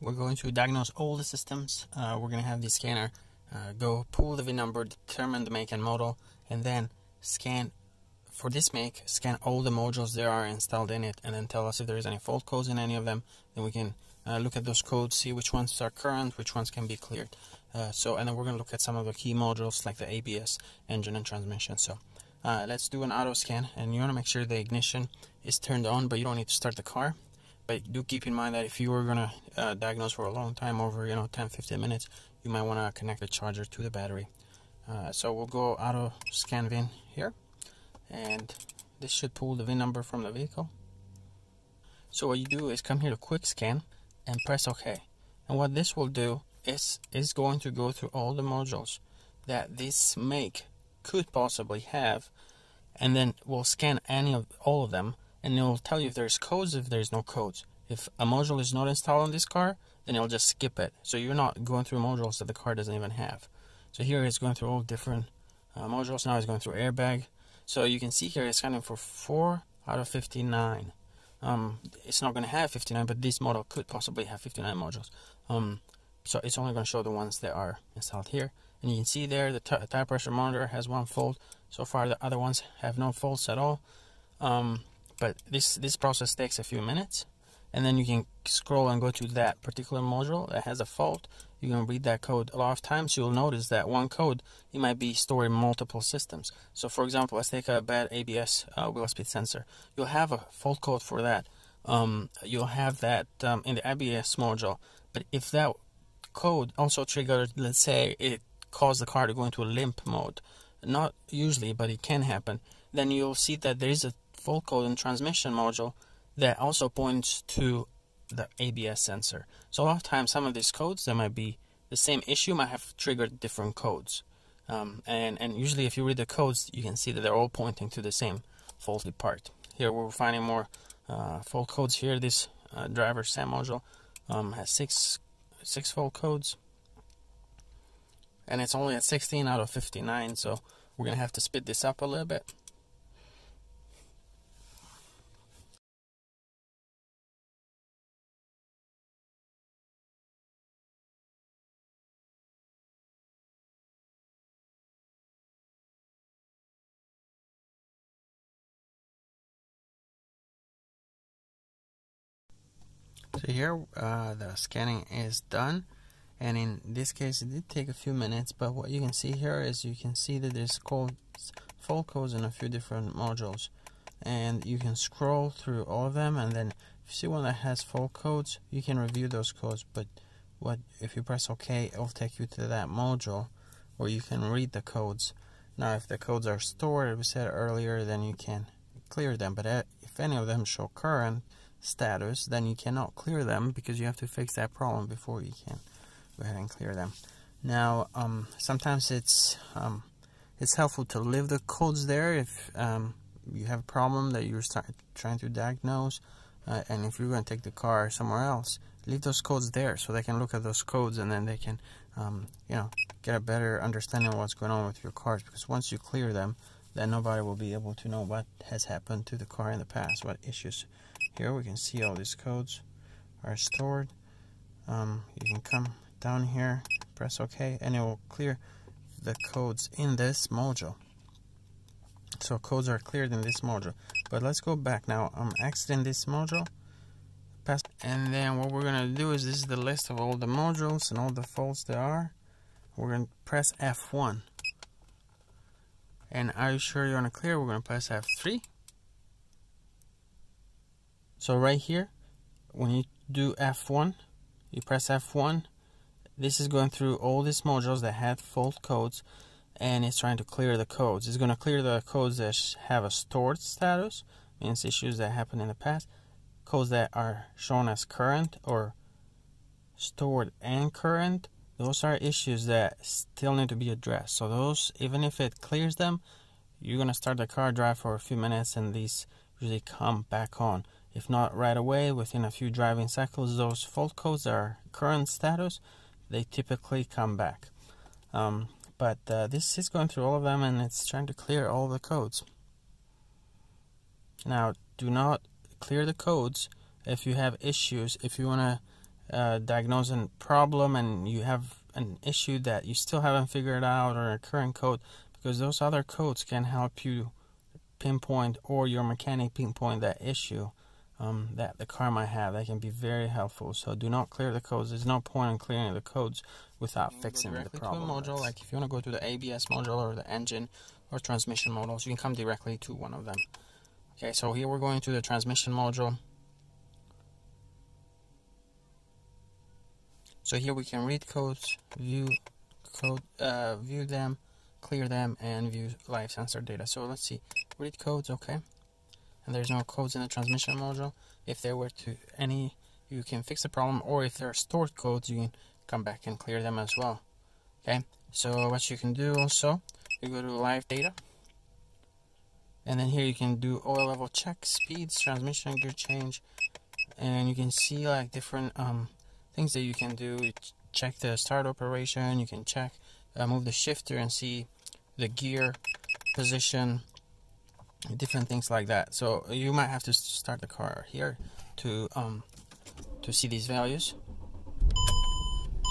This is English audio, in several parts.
we're going to diagnose all the systems. Uh, we're going to have the scanner uh, go pull the VIN number, determine the make and model, and then scan for this make, scan all the modules that are installed in it, and then tell us if there is any fault codes in any of them. Then we can uh, look at those codes, see which ones are current, which ones can be cleared. Uh, so, and then we're going to look at some of the key modules like the ABS, engine, and transmission. So, uh, let's do an auto scan, and you want to make sure the ignition is turned on, but you don't need to start the car. But do keep in mind that if you were going to uh, diagnose for a long time, over you know 10-15 minutes, you might want to connect the charger to the battery. Uh, so we'll go auto scan VIN here, and this should pull the VIN number from the vehicle. So what you do is come here to quick scan and press OK. And what this will do is is going to go through all the modules that this make could possibly have, and then we'll scan any of all of them and it will tell you if there's codes, if there's no codes. If a module is not installed on this car, then it'll just skip it. So you're not going through modules that the car doesn't even have. So here it's going through all different uh, modules. Now it's going through airbag. So you can see here it's scanning for 4 out of 59. Um, it's not going to have 59, but this model could possibly have 59 modules. Um, so it's only going to show the ones that are installed here. And you can see there the tire pressure monitor has one fault. So far the other ones have no faults at all. Um, but this this process takes a few minutes and then you can scroll and go to that particular module that has a fault. You can read that code a lot of times. You'll notice that one code it might be stored in multiple systems. So for example let's take a bad abs uh, wheel speed sensor. You'll have a fault code for that. Um, you'll have that um, in the abs module. But if that code also triggered let's say it caused the car to go into a limp mode not usually but it can happen then you'll see that there is a fault code and transmission module that also points to the ABS sensor. So a lot of times some of these codes that might be the same issue might have triggered different codes. Um, and, and usually if you read the codes you can see that they're all pointing to the same faulty part. Here we're finding more uh, fault codes here. This uh, driver SAM module um, has six six fault codes and it's only at 16 out of 59 so we're gonna have to speed this up a little bit. So here uh, the scanning is done. And in this case it did take a few minutes but what you can see here is you can see that there's codes, fault codes in a few different modules. And you can scroll through all of them and then if you see one that has fault codes you can review those codes. But what if you press OK it will take you to that module where you can read the codes. Now if the codes are stored as we said earlier then you can clear them. But uh, if any of them show current status, then you cannot clear them because you have to fix that problem before you can go ahead and clear them. Now, um, sometimes it's um, it's helpful to leave the codes there if um, you have a problem that you're trying to diagnose, uh, and if you're going to take the car somewhere else, leave those codes there so they can look at those codes and then they can, um, you know, get a better understanding of what's going on with your cars. Because once you clear them, then nobody will be able to know what has happened to the car in the past, what issues here we can see all these codes are stored. Um, you can come down here press OK and it will clear the codes in this module. So codes are cleared in this module. But let's go back now. I'm exiting this module and then what we're gonna do is this is the list of all the modules and all the faults there are. We're gonna press F1 and are you sure you're gonna clear? We're gonna press F3 so right here, when you do F1, you press F1, this is going through all these modules that have fault codes and it's trying to clear the codes. It's going to clear the codes that have a stored status, means issues that happened in the past, codes that are shown as current or stored and current. Those are issues that still need to be addressed. So those, even if it clears them, you're going to start the car drive for a few minutes and these usually come back on. If not right away, within a few driving cycles, those fault codes are current status, they typically come back. Um, but uh, this is going through all of them and it's trying to clear all the codes. Now, do not clear the codes if you have issues. If you want to uh, a problem and you have an issue that you still haven't figured out or a current code because those other codes can help you pinpoint or your mechanic pinpoint that issue um, that the car might have. That can be very helpful. So do not clear the codes. There's no point in clearing the codes without fixing the problem. To module, like if you want to go to the ABS module or the engine or transmission modules, you can come directly to one of them. Okay, so here we're going to the transmission module. So here we can read codes, view code, uh, view them, clear them, and view live sensor data. So let's see, read codes, okay. And there's no codes in the transmission module. If there were to any, you can fix the problem, or if there are stored codes, you can come back and clear them as well. Okay. So what you can do also, you go to live data, and then here you can do oil level check, speeds, transmission gear change, and you can see like different um things that you can do check the start operation you can check uh, move the shifter and see the gear position different things like that. So you might have to start the car here to um to see these values.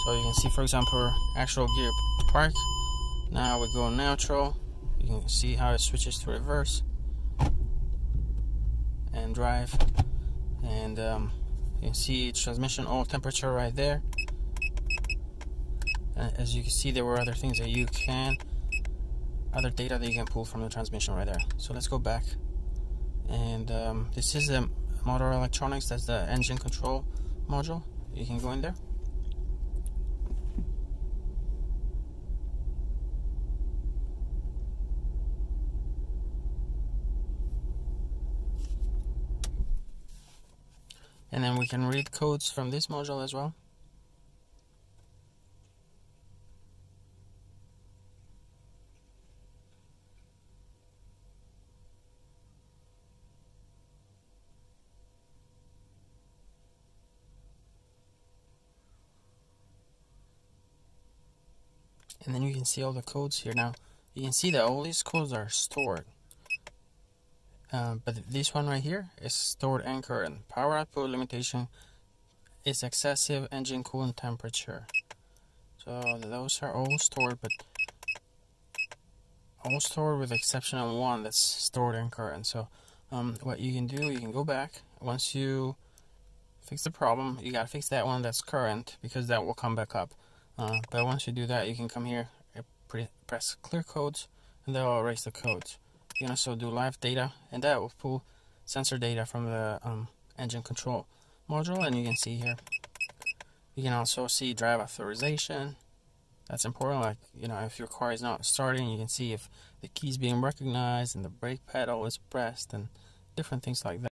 So you can see for example actual gear park. Now we go neutral. You can see how it switches to reverse. And drive. And um, you can see transmission oil temperature right there. And as you can see, there were other things that you can, other data that you can pull from the transmission right there. So let's go back. And um, this is the motor electronics, that's the engine control module. You can go in there. and then we can read codes from this module as well and then you can see all the codes here now you can see that all these codes are stored uh, but this one right here is stored and power output limitation is excessive engine coolant temperature. So those are all stored, but all stored with exception of one that's stored in current. So um, what you can do, you can go back once you fix the problem. You gotta fix that one that's current because that will come back up. Uh, but once you do that, you can come here, press clear codes, and that will erase the codes. You can also do live data, and that will pull sensor data from the um, engine control module, and you can see here. You can also see drive authorization. That's important. Like you know, if your car is not starting, you can see if the key is being recognized and the brake pedal is pressed, and different things like that.